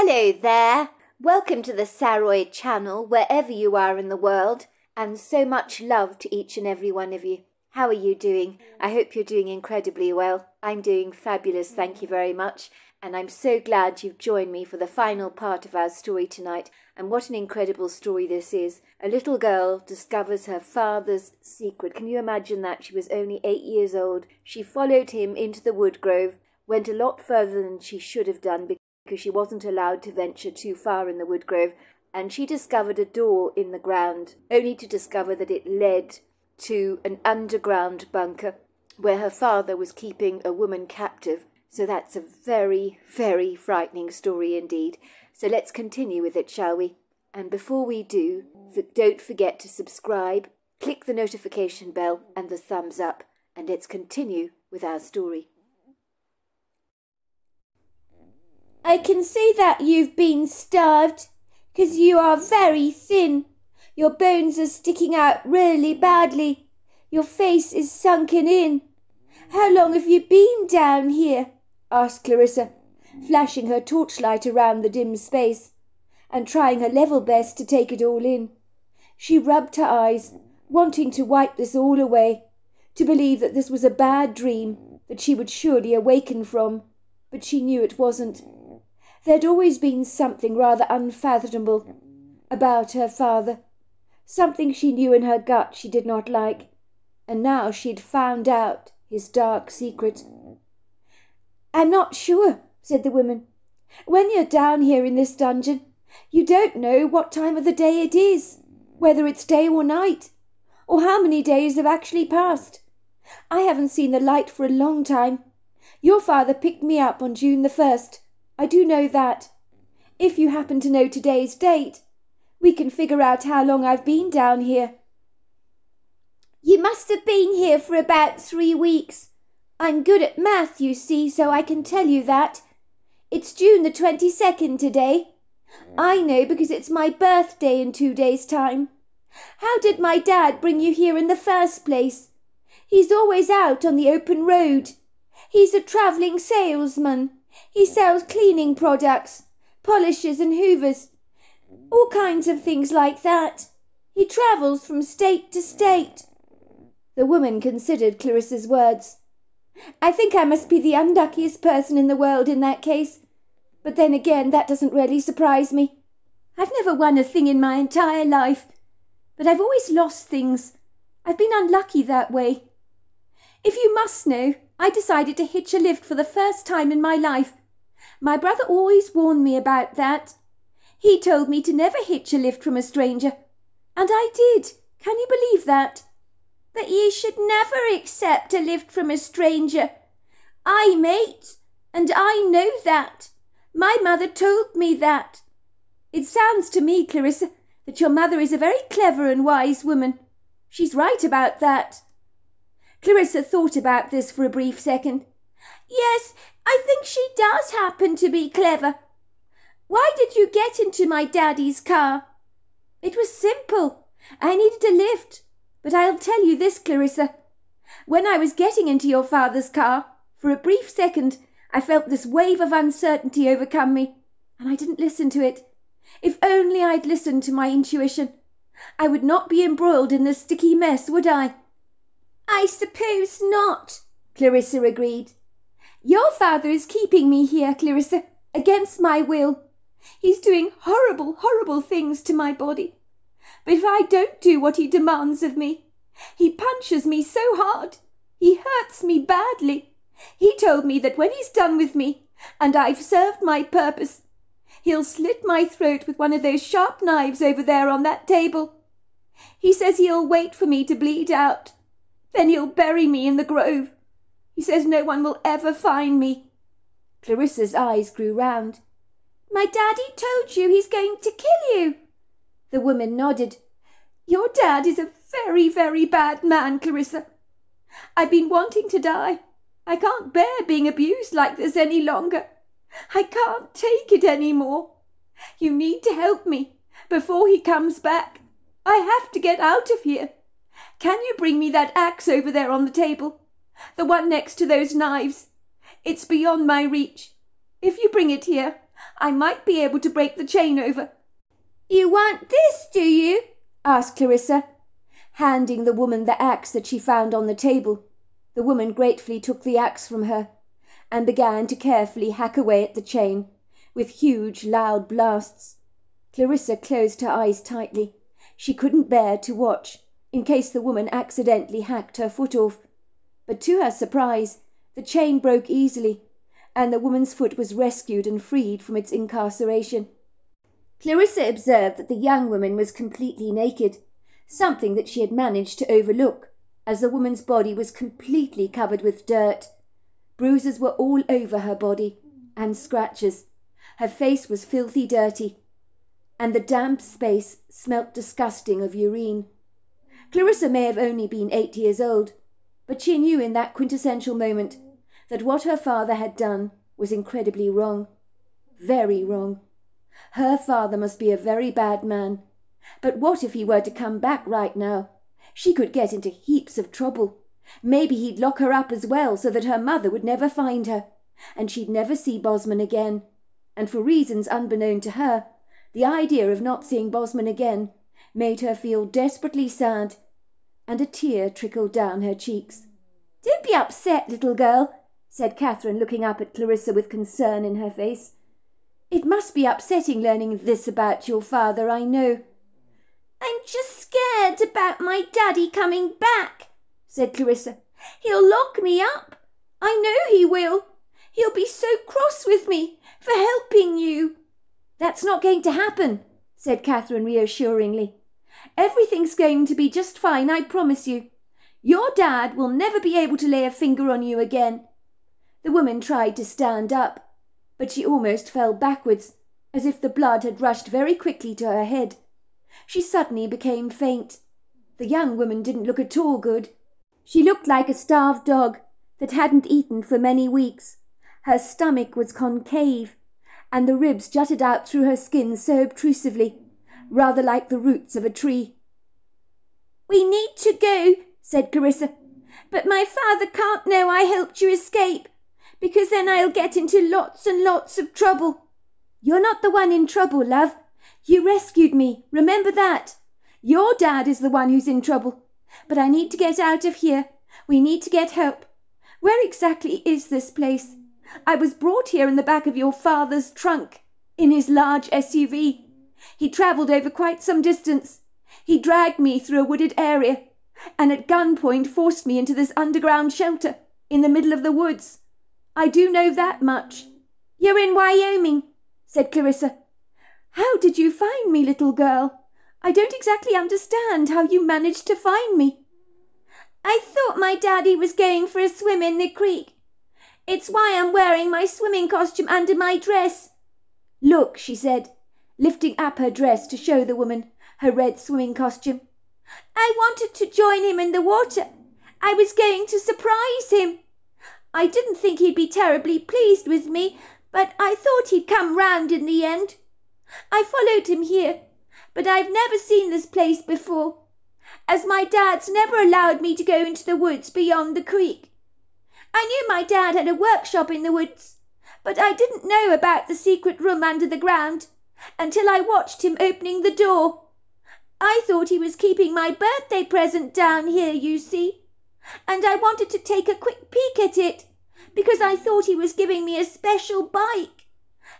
Hello there. Welcome to the Saroy channel, wherever you are in the world, and so much love to each and every one of you. How are you doing? I hope you're doing incredibly well. I'm doing fabulous, thank you very much. And I'm so glad you've joined me for the final part of our story tonight. And what an incredible story this is. A little girl discovers her father's secret. Can you imagine that? She was only eight years old. She followed him into the wood grove, went a lot further than she should have done because she wasn't allowed to venture too far in the wood grove. And she discovered a door in the ground, only to discover that it led to an underground bunker where her father was keeping a woman captive. So that's a very, very frightening story indeed. So let's continue with it, shall we? And before we do, don't forget to subscribe, click the notification bell and the thumbs up, and let's continue with our story. I can see that you've been starved, because you are very thin. Your bones are sticking out really badly. Your face is sunken in. How long have you been down here? asked Clarissa, flashing her torchlight around the dim space, and trying her level best to take it all in. She rubbed her eyes, wanting to wipe this all away, to believe that this was a bad dream that she would surely awaken from, but she knew it wasn't. There'd always been something rather unfathomable about her father, something she knew in her gut she did not like, and now she'd found out his dark secret. I'm not sure, said the woman. When you're down here in this dungeon, you don't know what time of the day it is, whether it's day or night, or how many days have actually passed. I haven't seen the light for a long time. Your father picked me up on June the first. I do know that. If you happen to know today's date, we can figure out how long I've been down here. You must have been here for about three weeks, I'm good at math, you see, so I can tell you that. It's June the 22nd today. I know because it's my birthday in two days' time. How did my dad bring you here in the first place? He's always out on the open road. He's a travelling salesman. He sells cleaning products, polishes and hoovers, all kinds of things like that. He travels from state to state. The woman considered Clarissa's words. I think I must be the unluckiest person in the world in that case. But then again, that doesn't really surprise me. I've never won a thing in my entire life, but I've always lost things. I've been unlucky that way. If you must know, I decided to hitch a lift for the first time in my life. My brother always warned me about that. He told me to never hitch a lift from a stranger. And I did. Can you believe that? that ye should never accept a lift from a stranger. I, mate, and I know that. My mother told me that. It sounds to me, Clarissa, that your mother is a very clever and wise woman. She's right about that. Clarissa thought about this for a brief second. Yes, I think she does happen to be clever. Why did you get into my daddy's car? It was simple. I needed a lift. But I'll tell you this, Clarissa. When I was getting into your father's car, for a brief second, I felt this wave of uncertainty overcome me, and I didn't listen to it. If only I'd listened to my intuition, I would not be embroiled in this sticky mess, would I? I suppose not, Clarissa agreed. Your father is keeping me here, Clarissa, against my will. He's doing horrible, horrible things to my body. But if I don't do what he demands of me, he punches me so hard, he hurts me badly. He told me that when he's done with me, and I've served my purpose, he'll slit my throat with one of those sharp knives over there on that table. He says he'll wait for me to bleed out. Then he'll bury me in the grove. He says no one will ever find me. Clarissa's eyes grew round. My daddy told you he's going to kill you. The woman nodded. Your dad is a very, very bad man, Clarissa. I've been wanting to die. I can't bear being abused like this any longer. I can't take it any more. You need to help me before he comes back. I have to get out of here. Can you bring me that axe over there on the table? The one next to those knives. It's beyond my reach. If you bring it here, I might be able to break the chain over. You want this, do you? asked Clarissa, handing the woman the axe that she found on the table. The woman gratefully took the axe from her and began to carefully hack away at the chain with huge, loud blasts. Clarissa closed her eyes tightly. She couldn't bear to watch, in case the woman accidentally hacked her foot off. But to her surprise, the chain broke easily, and the woman's foot was rescued and freed from its incarceration. Clarissa observed that the young woman was completely naked, something that she had managed to overlook, as the woman's body was completely covered with dirt. Bruises were all over her body, and scratches. Her face was filthy dirty, and the damp space smelt disgusting of urine. Clarissa may have only been eight years old, but she knew in that quintessential moment that what her father had done was incredibly wrong. Very wrong. Her father must be a very bad man. But what if he were to come back right now? She could get into heaps of trouble. Maybe he'd lock her up as well so that her mother would never find her, and she'd never see Bosman again. And for reasons unbeknown to her, the idea of not seeing Bosman again made her feel desperately sad, and a tear trickled down her cheeks. Don't be upset, little girl, said Catherine, looking up at Clarissa with concern in her face. It must be upsetting learning this about your father, I know. I'm just scared about my daddy coming back, said Clarissa. He'll lock me up. I know he will. He'll be so cross with me for helping you. That's not going to happen, said Catherine reassuringly. Everything's going to be just fine, I promise you. Your dad will never be able to lay a finger on you again. The woman tried to stand up, but she almost fell backwards, as if the blood had rushed very quickly to her head. She suddenly became faint. The young woman didn't look at all good. She looked like a starved dog that hadn't eaten for many weeks. Her stomach was concave, and the ribs jutted out through her skin so obtrusively, rather like the roots of a tree. We need to go, said Clarissa, but my father can't know I helped you escape, because then I'll get into lots and lots of trouble. You're not the one in trouble, love. You rescued me, remember that. Your dad is the one who's in trouble. But I need to get out of here. We need to get help. Where exactly is this place? I was brought here in the back of your father's trunk, in his large SUV. He travelled over quite some distance. He dragged me through a wooded area, and at gunpoint forced me into this underground shelter in the middle of the woods. I do know that much. You're in Wyoming, said Clarissa. How did you find me, little girl? I don't exactly understand how you managed to find me. I thought my daddy was going for a swim in the creek. It's why I'm wearing my swimming costume under my dress. Look, she said, lifting up her dress to show the woman her red swimming costume. I wanted to join him in the water. I was going to surprise him. I didn't think he'd be terribly pleased with me, but I thought he'd come round in the end. I followed him here but I've never seen this place before, as my dad's never allowed me to go into the woods beyond the creek. I knew my dad had a workshop in the woods, but I didn't know about the secret room under the ground until I watched him opening the door. I thought he was keeping my birthday present down here, you see, and I wanted to take a quick peek at it because I thought he was giving me a special bike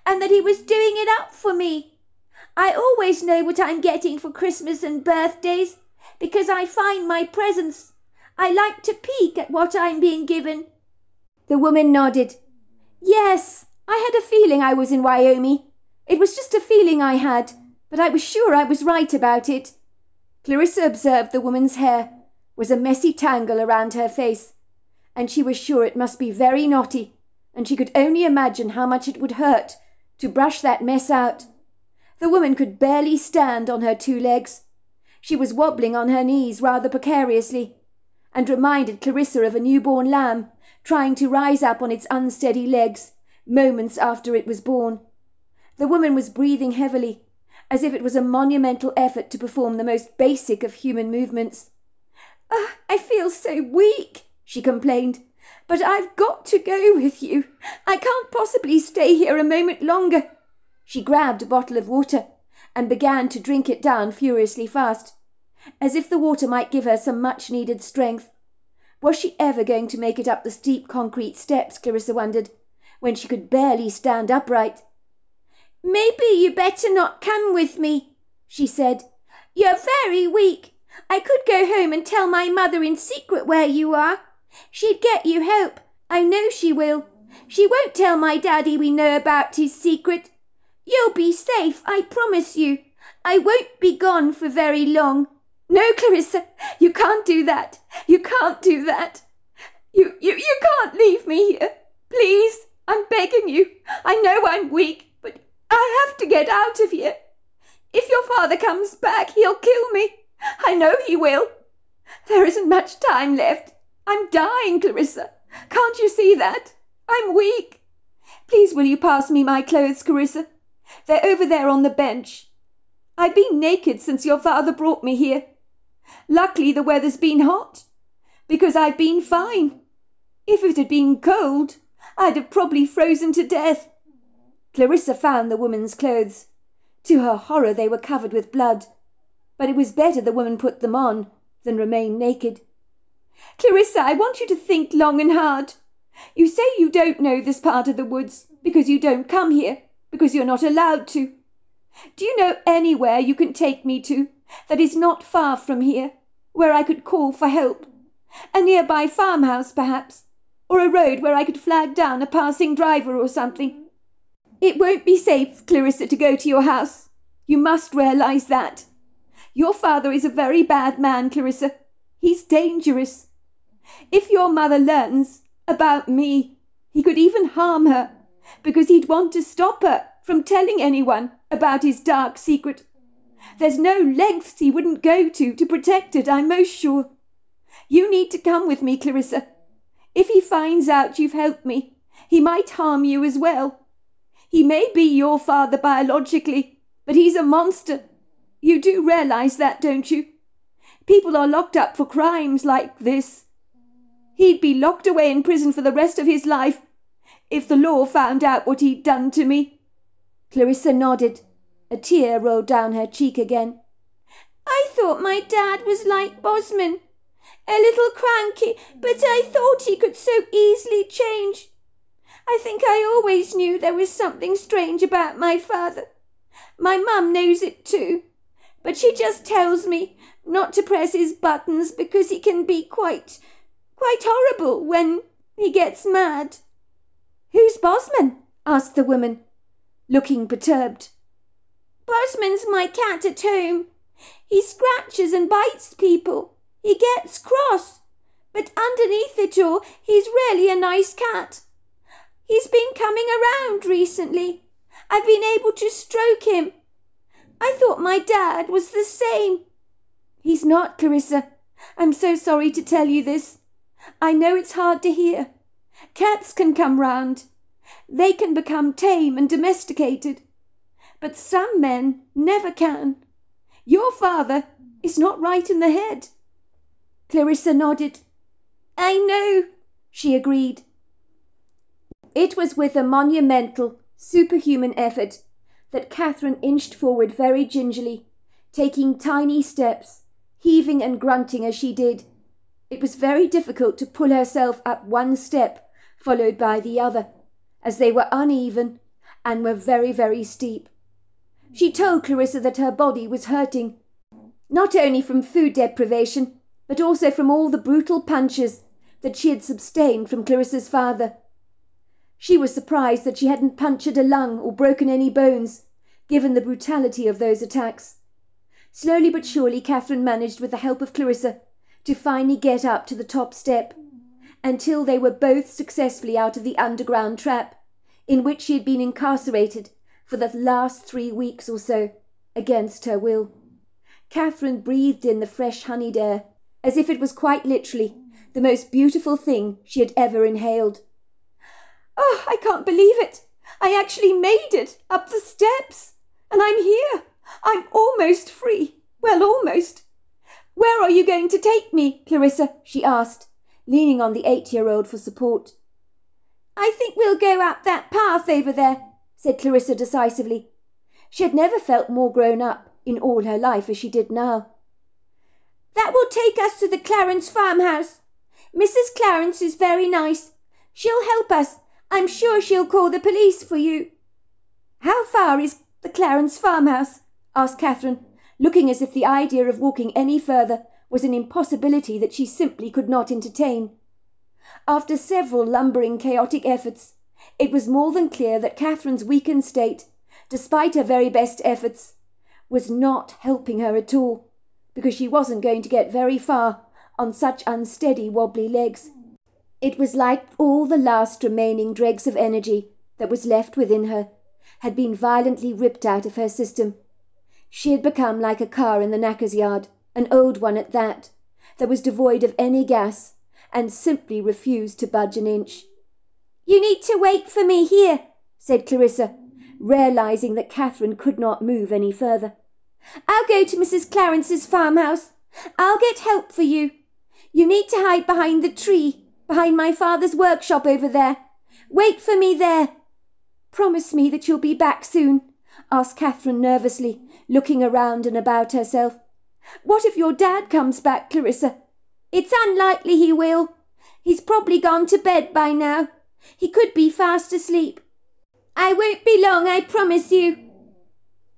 and that he was doing it up for me. I always know what I'm getting for Christmas and birthdays because I find my presents. I like to peek at what I'm being given. The woman nodded. Yes, I had a feeling I was in Wyoming. It was just a feeling I had, but I was sure I was right about it. Clarissa observed the woman's hair was a messy tangle around her face, and she was sure it must be very knotty, and she could only imagine how much it would hurt to brush that mess out. The woman could barely stand on her two legs. She was wobbling on her knees rather precariously, and reminded Clarissa of a newborn lamb trying to rise up on its unsteady legs moments after it was born. The woman was breathing heavily, as if it was a monumental effort to perform the most basic of human movements. Oh, I feel so weak, she complained. But I've got to go with you. I can't possibly stay here a moment longer. She grabbed a bottle of water and began to drink it down furiously fast, as if the water might give her some much needed strength. Was she ever going to make it up the steep concrete steps, Clarissa wondered, when she could barely stand upright? Maybe you better not come with me, she said. You're very weak. I could go home and tell my mother in secret where you are. She'd get you help. I know she will. She won't tell my daddy we know about his secret. You'll be safe, I promise you. I won't be gone for very long. No, Clarissa, you can't do that. You can't do that. You, you, you can't leave me here. Please, I'm begging you. I know I'm weak, I have to get out of here. If your father comes back, he'll kill me. I know he will. There isn't much time left. I'm dying, Clarissa. Can't you see that? I'm weak. Please will you pass me my clothes, Clarissa? They're over there on the bench. I've been naked since your father brought me here. Luckily the weather's been hot, because I've been fine. If it had been cold, I'd have probably frozen to death. Clarissa found the woman's clothes. To her horror, they were covered with blood. But it was better the woman put them on than remain naked. Clarissa, I want you to think long and hard. You say you don't know this part of the woods because you don't come here, because you're not allowed to. Do you know anywhere you can take me to that is not far from here, where I could call for help? A nearby farmhouse, perhaps, or a road where I could flag down a passing driver or something. It won't be safe, Clarissa, to go to your house. You must realize that. Your father is a very bad man, Clarissa. He's dangerous. If your mother learns about me, he could even harm her, because he'd want to stop her from telling anyone about his dark secret. There's no lengths he wouldn't go to to protect it, I'm most sure. You need to come with me, Clarissa. If he finds out you've helped me, he might harm you as well. He may be your father biologically, but he's a monster. You do realize that, don't you? People are locked up for crimes like this. He'd be locked away in prison for the rest of his life if the law found out what he'd done to me. Clarissa nodded. A tear rolled down her cheek again. I thought my dad was like Bosman. A little cranky, but I thought he could so easily change. I think I always knew there was something strange about my father. My mum knows it too, but she just tells me not to press his buttons because he can be quite, quite horrible when he gets mad. Who's Bosman? asked the woman, looking perturbed. Bosman's my cat at home. He scratches and bites people. He gets cross. But underneath it all, he's really a nice cat. He's been coming around recently. I've been able to stroke him. I thought my dad was the same. He's not, Clarissa. I'm so sorry to tell you this. I know it's hard to hear. Cats can come round. They can become tame and domesticated. But some men never can. Your father is not right in the head. Clarissa nodded. I know, she agreed. It was with a monumental, superhuman effort that Catherine inched forward very gingerly, taking tiny steps, heaving and grunting as she did. It was very difficult to pull herself up one step, followed by the other, as they were uneven and were very, very steep. She told Clarissa that her body was hurting, not only from food deprivation, but also from all the brutal punches that she had sustained from Clarissa's father. She was surprised that she hadn't punctured a lung or broken any bones, given the brutality of those attacks. Slowly but surely, Catherine managed, with the help of Clarissa, to finally get up to the top step, until they were both successfully out of the underground trap, in which she had been incarcerated for the last three weeks or so, against her will. Catherine breathed in the fresh honeyed air, as if it was quite literally the most beautiful thing she had ever inhaled. Oh, I can't believe it! I actually made it up the steps, and I'm here. I'm almost free. Well, almost. Where are you going to take me, Clarissa? she asked, leaning on the eight year old for support. I think we'll go up that path over there, said Clarissa decisively. She had never felt more grown up in all her life as she did now. That will take us to the Clarence farmhouse. Mrs. Clarence is very nice. She'll help us. I'm sure she'll call the police for you. How far is the Clarence farmhouse? asked Catherine, looking as if the idea of walking any further was an impossibility that she simply could not entertain. After several lumbering, chaotic efforts, it was more than clear that Catherine's weakened state, despite her very best efforts, was not helping her at all, because she wasn't going to get very far on such unsteady, wobbly legs. It was like all the last remaining dregs of energy that was left within her had been violently ripped out of her system. She had become like a car in the knacker's yard, an old one at that, that was devoid of any gas and simply refused to budge an inch. You need to wait for me here, said Clarissa, realizing that Catherine could not move any further. I'll go to Mrs. Clarence's farmhouse. I'll get help for you. You need to hide behind the tree, behind my father's workshop over there. Wait for me there. Promise me that you'll be back soon, asked Catherine nervously, looking around and about herself. What if your dad comes back, Clarissa? It's unlikely he will. He's probably gone to bed by now. He could be fast asleep. I won't be long, I promise you.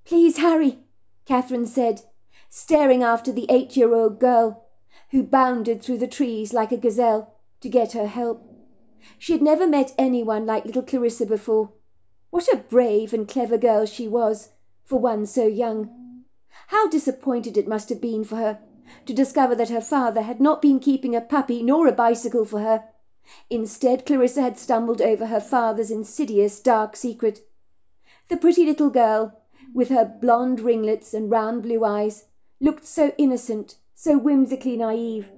Please hurry, Catherine said, staring after the eight year old girl, who bounded through the trees like a gazelle to get her help. She had never met anyone like little Clarissa before. What a brave and clever girl she was, for one so young. How disappointed it must have been for her to discover that her father had not been keeping a puppy nor a bicycle for her. Instead, Clarissa had stumbled over her father's insidious dark secret. The pretty little girl, with her blonde ringlets and round blue eyes, looked so innocent, so whimsically naive.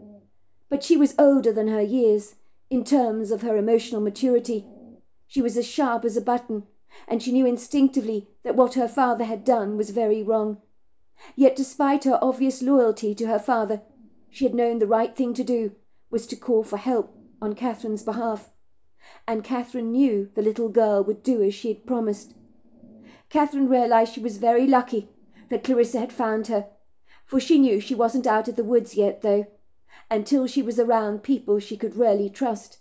But she was older than her years, in terms of her emotional maturity. She was as sharp as a button, and she knew instinctively that what her father had done was very wrong. Yet despite her obvious loyalty to her father, she had known the right thing to do was to call for help on Catherine's behalf. And Catherine knew the little girl would do as she had promised. Catherine realized she was very lucky that Clarissa had found her, for she knew she wasn't out of the woods yet, though, until she was around people she could really trust.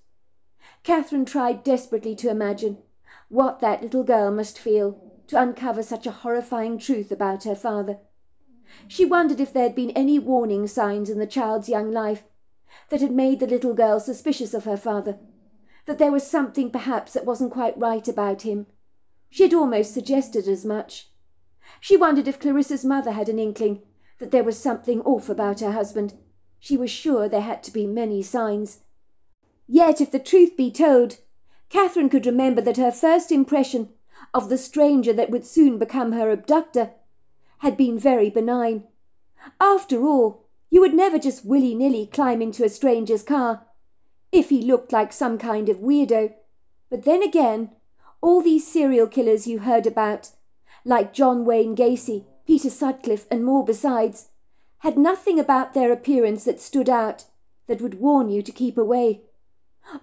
Catherine tried desperately to imagine what that little girl must feel to uncover such a horrifying truth about her father. She wondered if there had been any warning signs in the child's young life that had made the little girl suspicious of her father, that there was something perhaps that wasn't quite right about him. She had almost suggested as much. She wondered if Clarissa's mother had an inkling that there was something off about her husband. She was sure there had to be many signs. Yet, if the truth be told, Catherine could remember that her first impression of the stranger that would soon become her abductor had been very benign. After all, you would never just willy nilly climb into a stranger's car, if he looked like some kind of weirdo. But then again, all these serial killers you heard about, like John Wayne Gacy, Peter Sutcliffe, and more besides, had nothing about their appearance that stood out, that would warn you to keep away.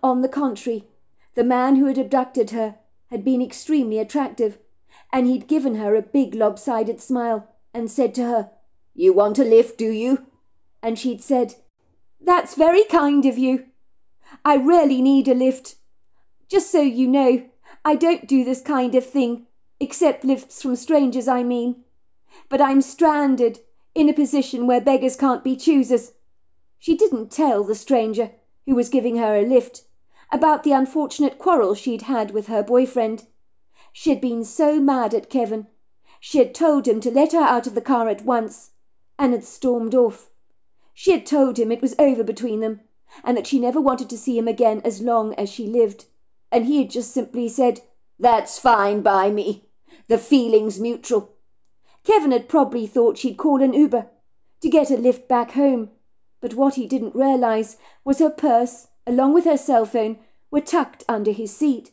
On the contrary, the man who had abducted her had been extremely attractive, and he'd given her a big lopsided smile and said to her, You want a lift, do you? And she'd said, That's very kind of you. I really need a lift. Just so you know, I don't do this kind of thing, except lifts from strangers, I mean. But I'm stranded, in a position where beggars can't be choosers. She didn't tell the stranger, who was giving her a lift, about the unfortunate quarrel she'd had with her boyfriend. She had been so mad at Kevin. She had told him to let her out of the car at once, and had stormed off. She had told him it was over between them, and that she never wanted to see him again as long as she lived. And he had just simply said, That's fine by me. The feeling's mutual. Kevin had probably thought she'd call an Uber to get a lift back home. But what he didn't realize was her purse, along with her cell phone, were tucked under his seat.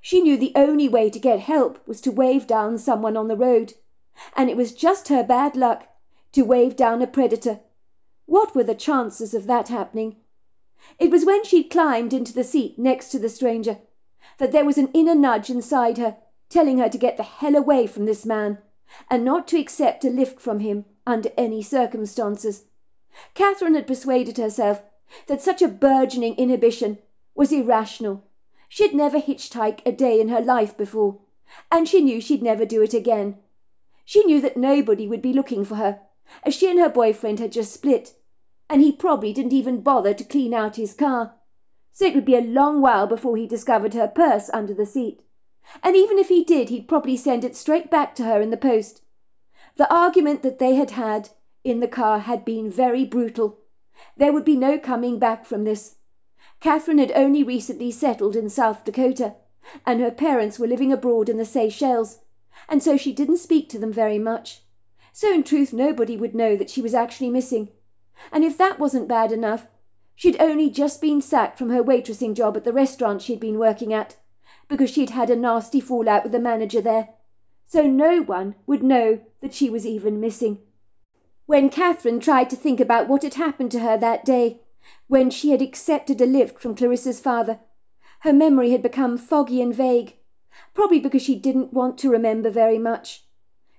She knew the only way to get help was to wave down someone on the road, and it was just her bad luck to wave down a predator. What were the chances of that happening? It was when she'd climbed into the seat next to the stranger that there was an inner nudge inside her telling her to get the hell away from this man and not to accept a lift from him under any circumstances. Catherine had persuaded herself that such a burgeoning inhibition was irrational. She had never hitchhiked a day in her life before, and she knew she'd never do it again. She knew that nobody would be looking for her, as she and her boyfriend had just split, and he probably didn't even bother to clean out his car. So it would be a long while before he discovered her purse under the seat. And even if he did, he'd probably send it straight back to her in the post. The argument that they had had in the car had been very brutal. There would be no coming back from this. Catherine had only recently settled in South Dakota, and her parents were living abroad in the Seychelles, and so she didn't speak to them very much. So in truth nobody would know that she was actually missing. And if that wasn't bad enough, she'd only just been sacked from her waitressing job at the restaurant she'd been working at, because she'd had a nasty fallout with the manager there. So no one would know that she was even missing. When Catherine tried to think about what had happened to her that day, when she had accepted a lift from Clarissa's father, her memory had become foggy and vague, probably because she didn't want to remember very much.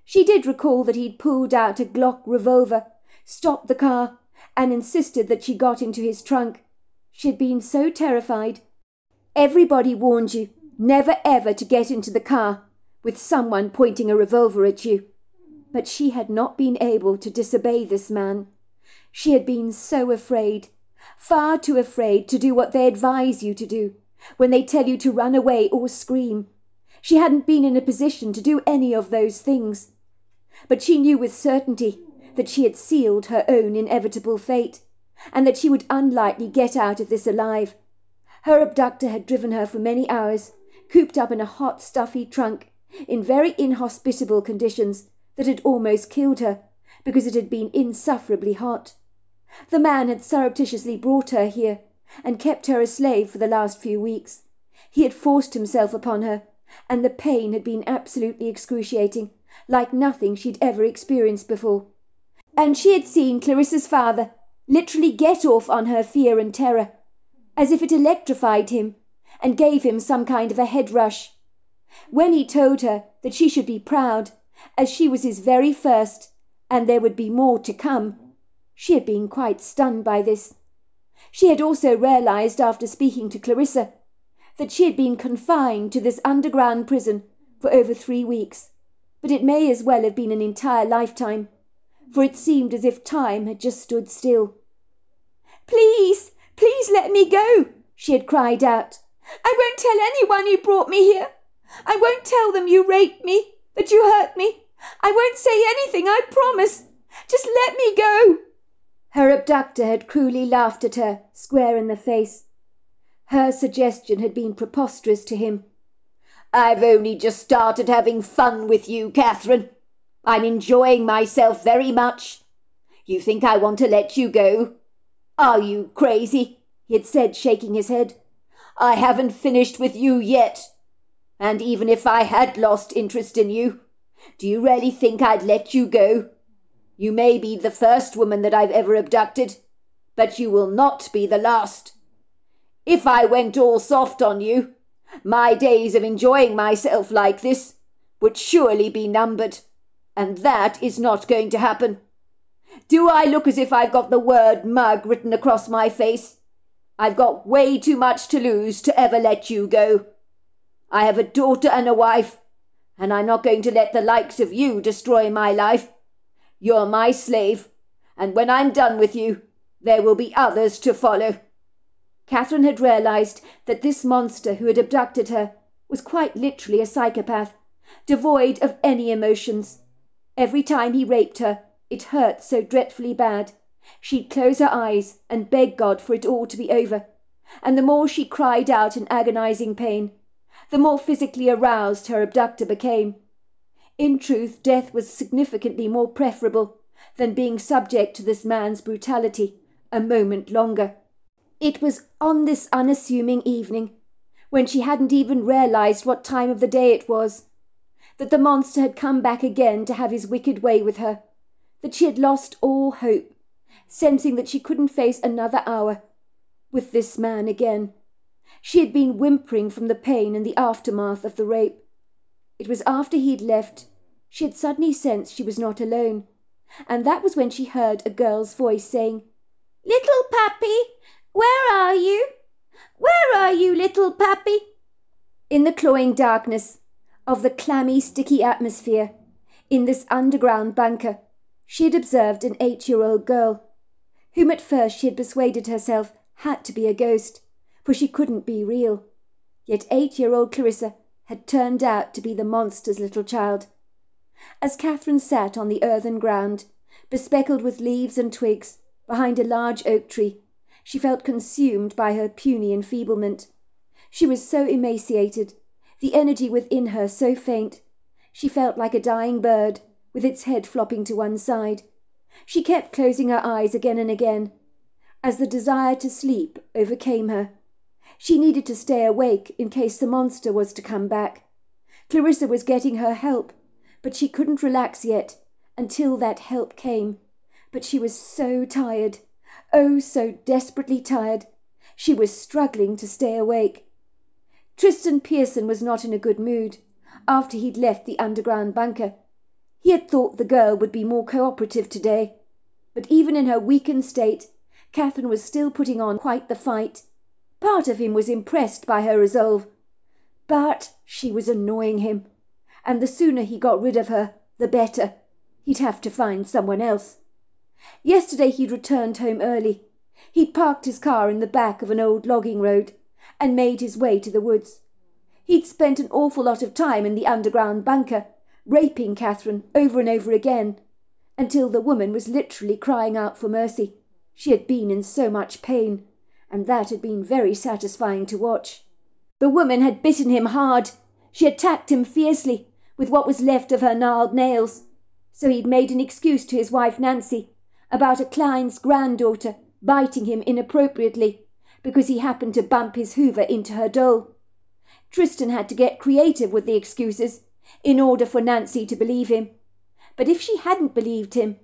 She did recall that he'd pulled out a Glock revolver, stopped the car, and insisted that she got into his trunk. She had been so terrified. Everybody warned you never ever to get into the car with someone pointing a revolver at you. But she had not been able to disobey this man. She had been so afraid, far too afraid to do what they advise you to do, when they tell you to run away or scream. She hadn't been in a position to do any of those things. But she knew with certainty that she had sealed her own inevitable fate, and that she would unlikely get out of this alive. Her abductor had driven her for many hours, cooped up in a hot, stuffy trunk, in very inhospitable conditions that had almost killed her, because it had been insufferably hot. The man had surreptitiously brought her here, and kept her a slave for the last few weeks. He had forced himself upon her, and the pain had been absolutely excruciating, like nothing she'd ever experienced before. And she had seen Clarissa's father literally get off on her fear and terror, as if it electrified him and gave him some kind of a head rush. When he told her that she should be proud, as she was his very first, and there would be more to come, she had been quite stunned by this. She had also realized after speaking to Clarissa that she had been confined to this underground prison for over three weeks, but it may as well have been an entire lifetime, for it seemed as if time had just stood still. Please, please let me go, she had cried out. I won't tell anyone you brought me here. I won't tell them you raped me, that you hurt me. I won't say anything, I promise. Just let me go. Her abductor had cruelly laughed at her, square in the face. Her suggestion had been preposterous to him. I've only just started having fun with you, Catherine. I'm enjoying myself very much. You think I want to let you go? Are you crazy? he had said, shaking his head. I haven't finished with you yet. And even if I had lost interest in you, do you really think I'd let you go? You may be the first woman that I've ever abducted, but you will not be the last. If I went all soft on you, my days of enjoying myself like this would surely be numbered, and that is not going to happen. Do I look as if I've got the word mug written across my face? I've got way too much to lose to ever let you go. I have a daughter and a wife, and I'm not going to let the likes of you destroy my life. You're my slave, and when I'm done with you, there will be others to follow. Catherine had realized that this monster who had abducted her was quite literally a psychopath, devoid of any emotions. Every time he raped her, it hurt so dreadfully bad She'd close her eyes and beg God for it all to be over, and the more she cried out in agonizing pain, the more physically aroused her abductor became. In truth, death was significantly more preferable than being subject to this man's brutality a moment longer. It was on this unassuming evening, when she hadn't even realized what time of the day it was, that the monster had come back again to have his wicked way with her, that she had lost all hope sensing that she couldn't face another hour with this man again. She had been whimpering from the pain and the aftermath of the rape. It was after he'd left she had suddenly sensed she was not alone, and that was when she heard a girl's voice saying, Little puppy, where are you? Where are you, little puppy? In the cloying darkness of the clammy, sticky atmosphere, in this underground bunker, she had observed an eight year old girl, whom at first she had persuaded herself had to be a ghost, for she couldn't be real. Yet eight year old Clarissa had turned out to be the monster's little child. As Catherine sat on the earthen ground, bespeckled with leaves and twigs, behind a large oak tree, she felt consumed by her puny enfeeblement. She was so emaciated, the energy within her so faint. She felt like a dying bird, with its head flopping to one side. She kept closing her eyes again and again, as the desire to sleep overcame her. She needed to stay awake in case the monster was to come back. Clarissa was getting her help, but she couldn't relax yet until that help came. But she was so tired, oh, so desperately tired. She was struggling to stay awake. Tristan Pearson was not in a good mood after he'd left the underground bunker. He had thought the girl would be more cooperative today, but even in her weakened state, Catherine was still putting on quite the fight. Part of him was impressed by her resolve, but she was annoying him, and the sooner he got rid of her, the better. He'd have to find someone else. Yesterday he'd returned home early. He'd parked his car in the back of an old logging road and made his way to the woods. He'd spent an awful lot of time in the underground bunker, raping Catherine over and over again, until the woman was literally crying out for mercy. She had been in so much pain, and that had been very satisfying to watch. The woman had bitten him hard. She attacked him fiercely, with what was left of her gnarled nails. So he'd made an excuse to his wife Nancy about a Klein's granddaughter biting him inappropriately because he happened to bump his hoover into her doll. Tristan had to get creative with the excuses in order for Nancy to believe him. But if she hadn't believed him,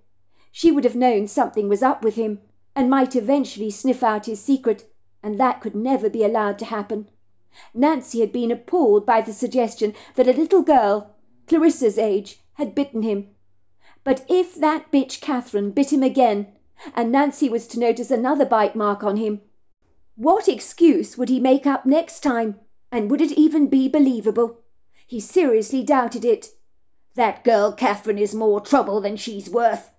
she would have known something was up with him and might eventually sniff out his secret, and that could never be allowed to happen. Nancy had been appalled by the suggestion that a little girl, Clarissa's age, had bitten him. But if that bitch Catherine bit him again, and Nancy was to notice another bite mark on him, what excuse would he make up next time? And would it even be believable? He seriously doubted it. That girl Catherine is more trouble than she's worth.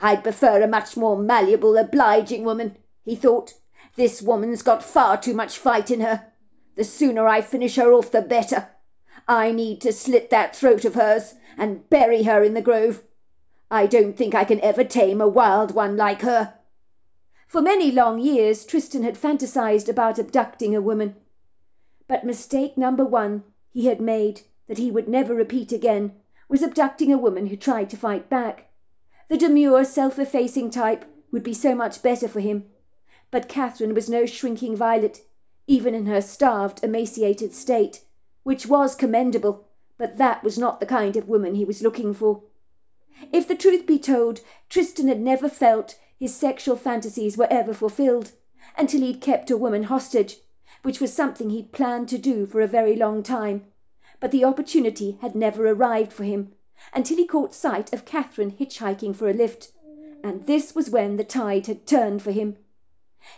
I'd prefer a much more malleable, obliging woman, he thought. This woman's got far too much fight in her. The sooner I finish her off, the better. I need to slit that throat of hers and bury her in the grove. I don't think I can ever tame a wild one like her. For many long years, Tristan had fantasized about abducting a woman. But mistake number one he had made, that he would never repeat again, was abducting a woman who tried to fight back. The demure, self effacing type would be so much better for him. But Catherine was no shrinking violet, even in her starved, emaciated state, which was commendable, but that was not the kind of woman he was looking for. If the truth be told, Tristan had never felt his sexual fantasies were ever fulfilled, until he'd kept a woman hostage, which was something he'd planned to do for a very long time. But the opportunity had never arrived for him, until he caught sight of Catherine hitchhiking for a lift, and this was when the tide had turned for him.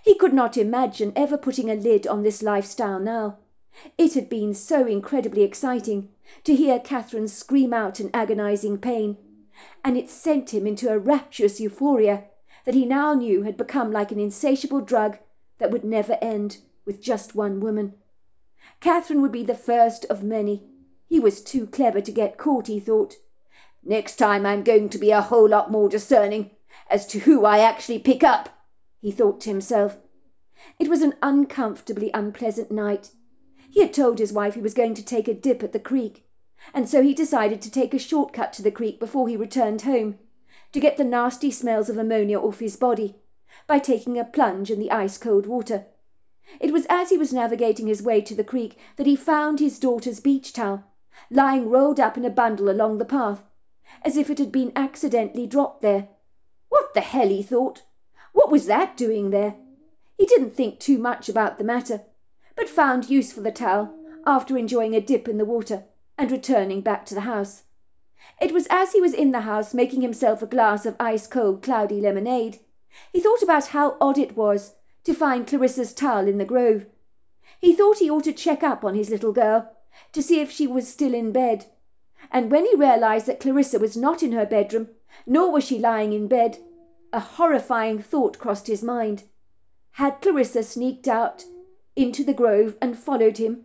He could not imagine ever putting a lid on this lifestyle now. It had been so incredibly exciting to hear Catherine scream out in agonizing pain, and it sent him into a rapturous euphoria that he now knew had become like an insatiable drug that would never end with just one woman. Catherine would be the first of many. He was too clever to get caught, he thought. Next time I'm going to be a whole lot more discerning as to who I actually pick up, he thought to himself. It was an uncomfortably unpleasant night. He had told his wife he was going to take a dip at the creek, and so he decided to take a short cut to the creek before he returned home to get the nasty smells of ammonia off his body by taking a plunge in the ice cold water. It was as he was navigating his way to the creek that he found his daughter's beach towel lying rolled up in a bundle along the path, as if it had been accidentally dropped there. What the hell, he thought. What was that doing there? He didn't think too much about the matter, but found use for the towel after enjoying a dip in the water and returning back to the house. It was as he was in the house making himself a glass of ice cold cloudy lemonade. He thought about how odd it was to find Clarissa's towel in the grove. He thought he ought to check up on his little girl to see if she was still in bed. And when he realized that Clarissa was not in her bedroom, nor was she lying in bed, a horrifying thought crossed his mind. Had Clarissa sneaked out into the grove and followed him,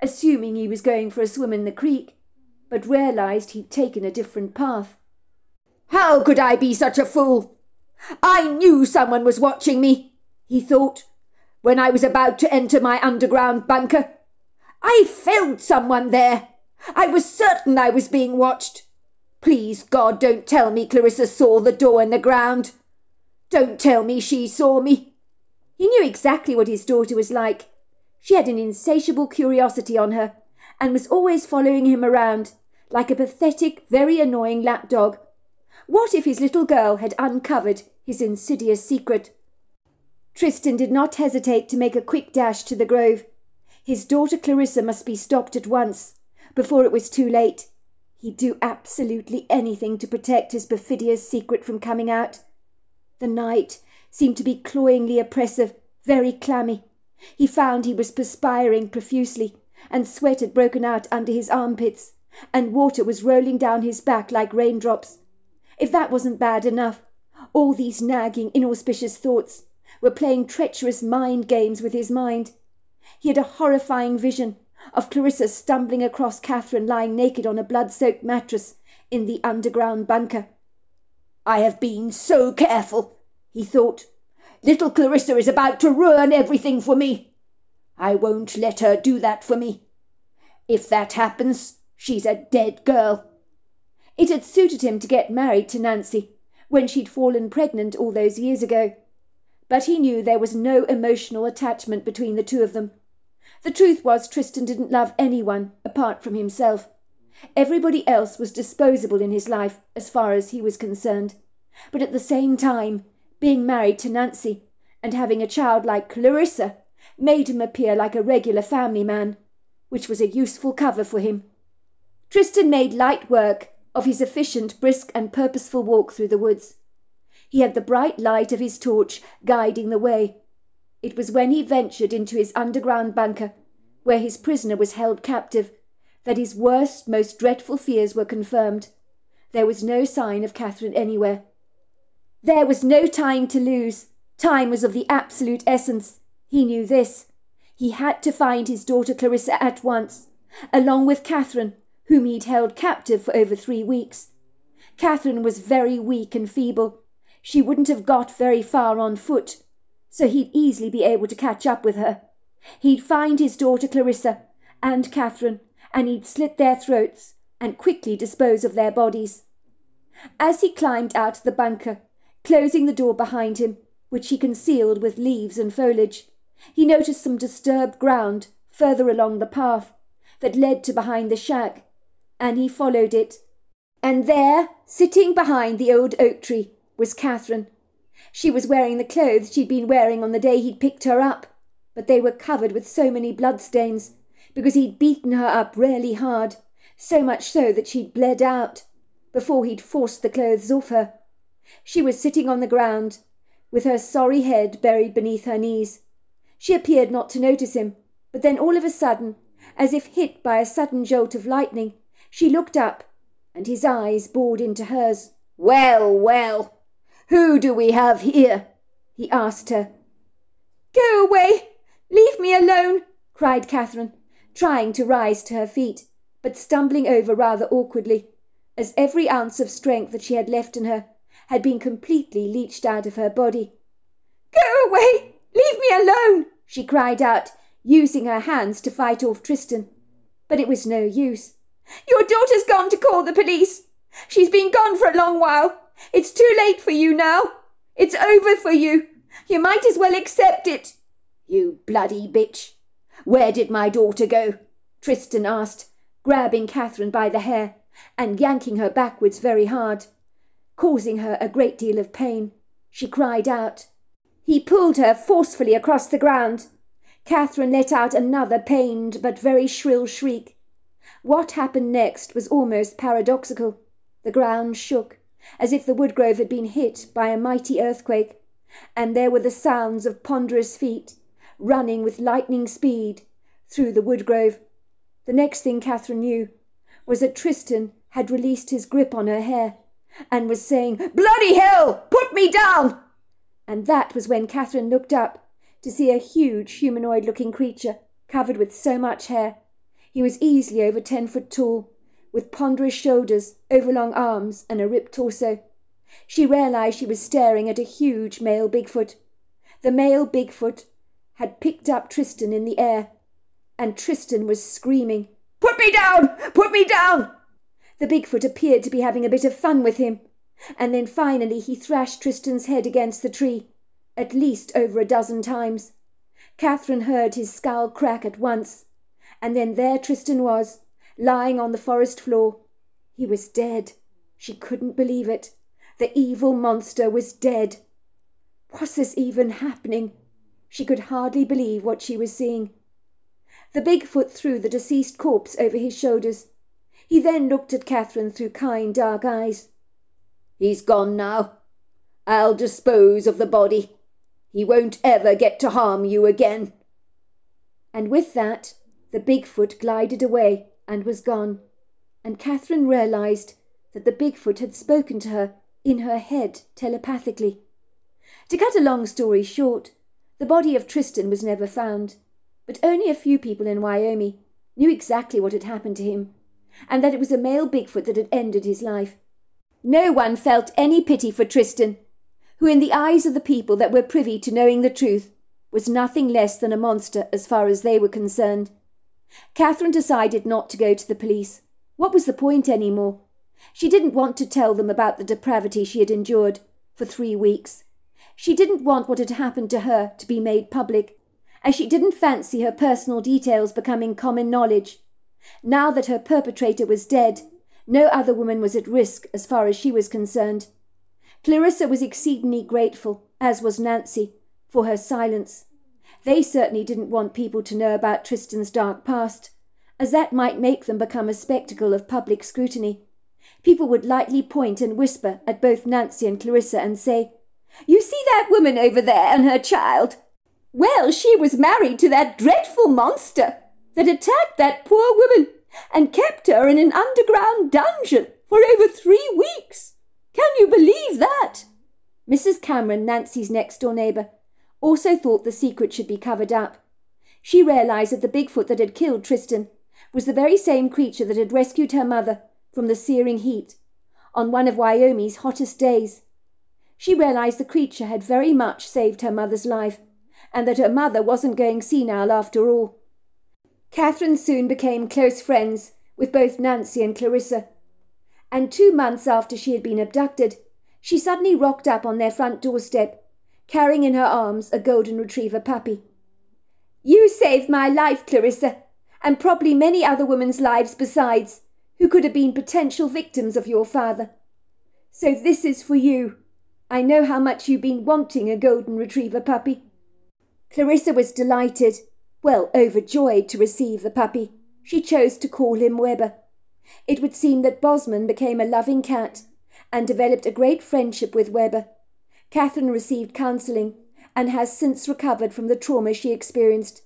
assuming he was going for a swim in the creek, but realized he'd taken a different path? How could I be such a fool? I knew someone was watching me, he thought, when I was about to enter my underground bunker. I felt someone there. I was certain I was being watched. Please, God, don't tell me Clarissa saw the door in the ground. Don't tell me she saw me. He knew exactly what his daughter was like. She had an insatiable curiosity on her, and was always following him around, like a pathetic, very annoying lapdog. What if his little girl had uncovered his insidious secret? Tristan did not hesitate to make a quick dash to the grove. His daughter Clarissa must be stopped at once, before it was too late. He'd do absolutely anything to protect his perfidious secret from coming out. The night seemed to be cloyingly oppressive, very clammy. He found he was perspiring profusely, and sweat had broken out under his armpits, and water was rolling down his back like raindrops. If that wasn't bad enough, all these nagging, inauspicious thoughts were playing treacherous mind games with his mind. He had a horrifying vision of Clarissa stumbling across Catherine lying naked on a blood-soaked mattress in the underground bunker. I have been so careful, he thought. Little Clarissa is about to ruin everything for me. I won't let her do that for me. If that happens, she's a dead girl. It had suited him to get married to Nancy when she'd fallen pregnant all those years ago. But he knew there was no emotional attachment between the two of them. The truth was Tristan didn't love anyone apart from himself. Everybody else was disposable in his life as far as he was concerned. But at the same time, being married to Nancy and having a child like Clarissa made him appear like a regular family man, which was a useful cover for him. Tristan made light work of his efficient, brisk, and purposeful walk through the woods. He had the bright light of his torch guiding the way, it was when he ventured into his underground bunker, where his prisoner was held captive, that his worst, most dreadful fears were confirmed. There was no sign of Catherine anywhere. There was no time to lose. Time was of the absolute essence. He knew this. He had to find his daughter Clarissa at once, along with Catherine, whom he'd held captive for over three weeks. Catherine was very weak and feeble. She wouldn't have got very far on foot, so he'd easily be able to catch up with her. He'd find his daughter Clarissa and Catherine, and he'd slit their throats and quickly dispose of their bodies. As he climbed out of the bunker, closing the door behind him, which he concealed with leaves and foliage, he noticed some disturbed ground further along the path that led to behind the shack, and he followed it. And there, sitting behind the old oak tree, was Catherine, she was wearing the clothes she'd been wearing on the day he'd picked her up, but they were covered with so many bloodstains, because he'd beaten her up really hard, so much so that she'd bled out, before he'd forced the clothes off her. She was sitting on the ground, with her sorry head buried beneath her knees. She appeared not to notice him, but then all of a sudden, as if hit by a sudden jolt of lightning, she looked up, and his eyes bored into hers. Well, well, who do we have here? he asked her. Go away! Leave me alone! cried Catherine, trying to rise to her feet, but stumbling over rather awkwardly, as every ounce of strength that she had left in her had been completely leached out of her body. Go away! Leave me alone! she cried out, using her hands to fight off Tristan. But it was no use. Your daughter's gone to call the police. She's been gone for a long while. It's too late for you now. It's over for you. You might as well accept it. You bloody bitch. Where did my daughter go? Tristan asked, grabbing Catherine by the hair and yanking her backwards very hard, causing her a great deal of pain. She cried out. He pulled her forcefully across the ground. Catherine let out another pained but very shrill shriek. What happened next was almost paradoxical. The ground shook, as if the woodgrove had been hit by a mighty earthquake, and there were the sounds of ponderous feet running with lightning speed through the woodgrove. The next thing Catherine knew was that Tristan had released his grip on her hair and was saying, Bloody hell! Put me down! And that was when Catherine looked up to see a huge humanoid looking creature covered with so much hair. He was easily over ten foot tall, with ponderous shoulders, overlong arms, and a ripped torso. She realized she was staring at a huge male Bigfoot. The male Bigfoot had picked up Tristan in the air, and Tristan was screaming, Put me down! Put me down! The Bigfoot appeared to be having a bit of fun with him, and then finally he thrashed Tristan's head against the tree, at least over a dozen times. Catherine heard his skull crack at once, and then there Tristan was, lying on the forest floor. He was dead. She couldn't believe it. The evil monster was dead. Was this even happening? She could hardly believe what she was seeing. The Bigfoot threw the deceased corpse over his shoulders. He then looked at Catherine through kind dark eyes. He's gone now. I'll dispose of the body. He won't ever get to harm you again. And with that, the Bigfoot glided away and was gone, and Catherine realized that the Bigfoot had spoken to her in her head telepathically. To cut a long story short, the body of Tristan was never found, but only a few people in Wyoming knew exactly what had happened to him, and that it was a male Bigfoot that had ended his life. No one felt any pity for Tristan, who, in the eyes of the people that were privy to knowing the truth, was nothing less than a monster as far as they were concerned. Catherine decided not to go to the police. What was the point any more? She didn't want to tell them about the depravity she had endured for three weeks. She didn't want what had happened to her to be made public, as she didn't fancy her personal details becoming common knowledge. Now that her perpetrator was dead, no other woman was at risk as far as she was concerned. Clarissa was exceedingly grateful, as was Nancy, for her silence. They certainly didn't want people to know about Tristan's dark past, as that might make them become a spectacle of public scrutiny. People would lightly point and whisper at both Nancy and Clarissa and say, You see that woman over there and her child? Well, she was married to that dreadful monster that attacked that poor woman and kept her in an underground dungeon for over three weeks. Can you believe that? Mrs. Cameron, Nancy's next door neighbour, also thought the secret should be covered up. She realized that the Bigfoot that had killed Tristan was the very same creature that had rescued her mother from the searing heat on one of Wyoming's hottest days. She realized the creature had very much saved her mother's life, and that her mother wasn't going senile after all. Catherine soon became close friends with both Nancy and Clarissa, and two months after she had been abducted, she suddenly rocked up on their front doorstep carrying in her arms a golden retriever puppy. You saved my life, Clarissa, and probably many other women's lives besides, who could have been potential victims of your father. So this is for you. I know how much you've been wanting a golden retriever puppy. Clarissa was delighted, well, overjoyed to receive the puppy. She chose to call him Weber. It would seem that Bosman became a loving cat and developed a great friendship with Weber. Catherine received counselling and has since recovered from the trauma she experienced.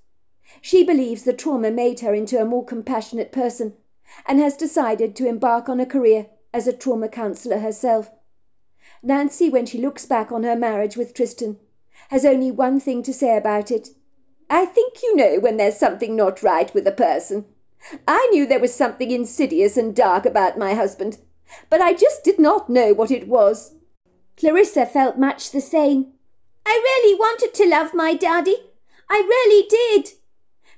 She believes the trauma made her into a more compassionate person and has decided to embark on a career as a trauma counsellor herself. Nancy, when she looks back on her marriage with Tristan, has only one thing to say about it. I think you know when there's something not right with a person. I knew there was something insidious and dark about my husband, but I just did not know what it was. Clarissa felt much the same. I really wanted to love my daddy. I really did.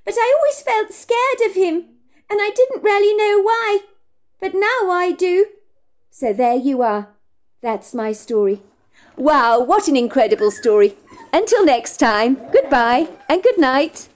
But I always felt scared of him, and I didn't really know why. But now I do. So there you are. That's my story. Wow, what an incredible story. Until next time, goodbye and good night.